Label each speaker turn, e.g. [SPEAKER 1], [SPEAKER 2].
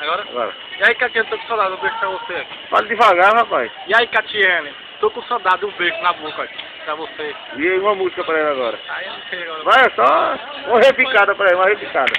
[SPEAKER 1] É agora. E aí, Catiane, tô com saudade, um beijo pra você.
[SPEAKER 2] Fala devagar, rapaz.
[SPEAKER 1] E aí, Catiane, tô com saudade, um beijo na boca pra você.
[SPEAKER 2] E aí uma música pra ele agora.
[SPEAKER 1] Aí eu não sei agora.
[SPEAKER 2] Vai, só uma repicada pra ele, uma repicada.